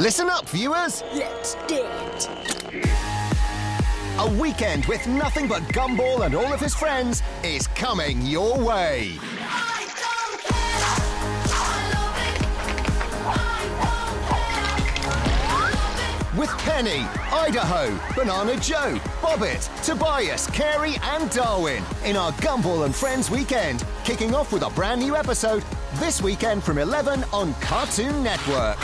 Listen up, viewers! Let's do it. A weekend with nothing but Gumball and all of his friends is coming your way. With Penny, Idaho, Banana Joe, Bobert, Tobias, Carrie, and Darwin in our Gumball and Friends weekend, kicking off with a brand new episode this weekend from 11 on Cartoon Network.